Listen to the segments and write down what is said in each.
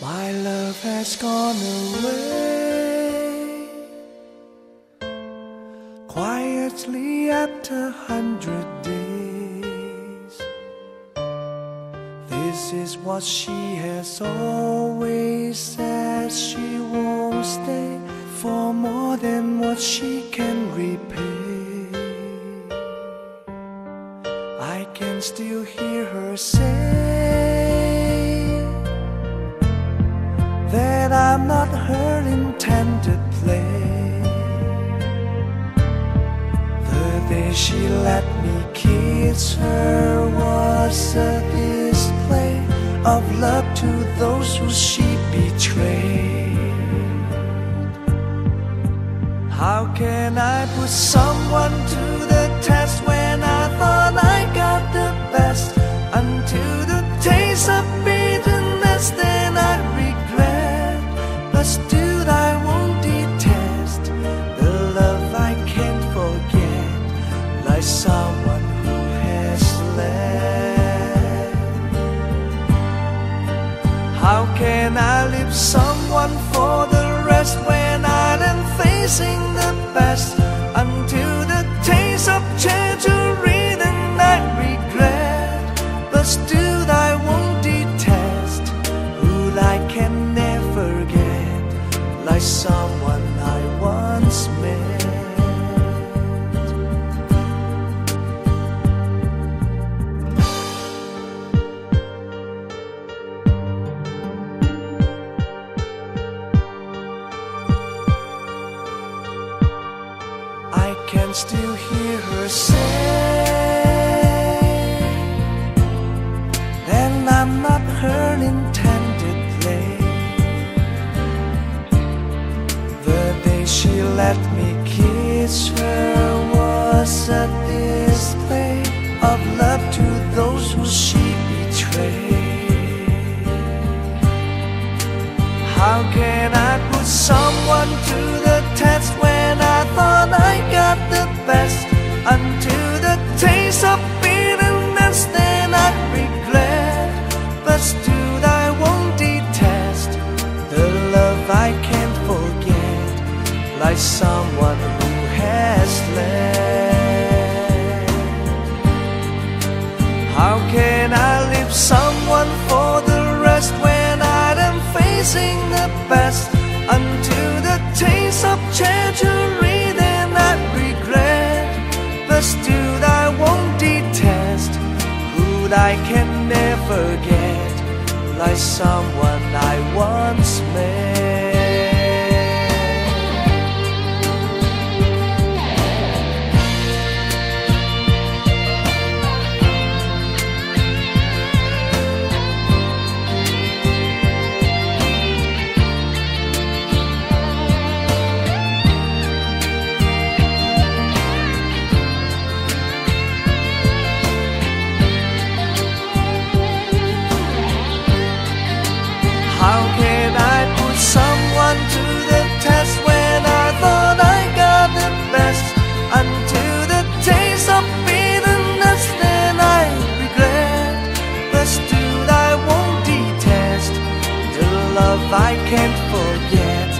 love has gone away quietly after hundred days. This is what she has always said. She won't stay for more than what she can repay. I can still hear her say I'm not her intended play. The day she let me kiss her was a display of love to those who she betrayed. How can I put someone to the test when I thought I got the best? Until I leave someone for the rest when I am facing the best? Until the taste of treasury, then I regret. But still, I won't detest who I can never get, like someone I once met. Can still hear her say that I'm not her intended play. The day she let me kiss her was a display of love to those who she betrayed. How can I put someone someone who has left. How can I leave someone for the rest when I am facing the best? Until the taste of treasury, then I regret. But still, I won't detest who I can never get, like someone I once met. can't forget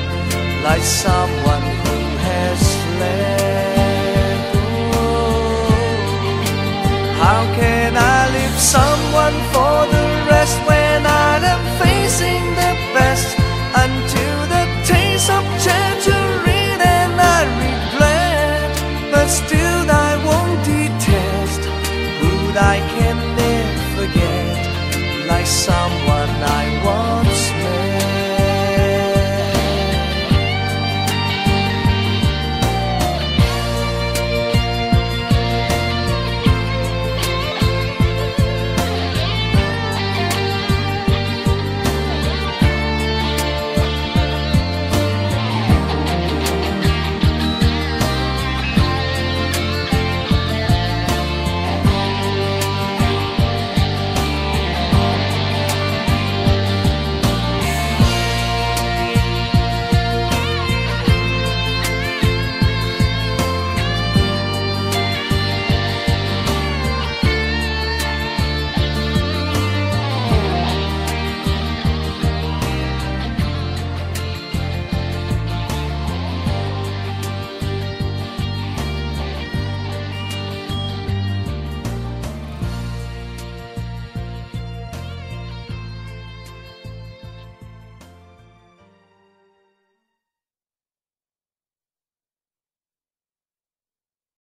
like someone who has left. go. How can I leave someone for the rest when I am facing the best until the taste of treachery and I regret, but still I won't detest who I can never forget like someone I want.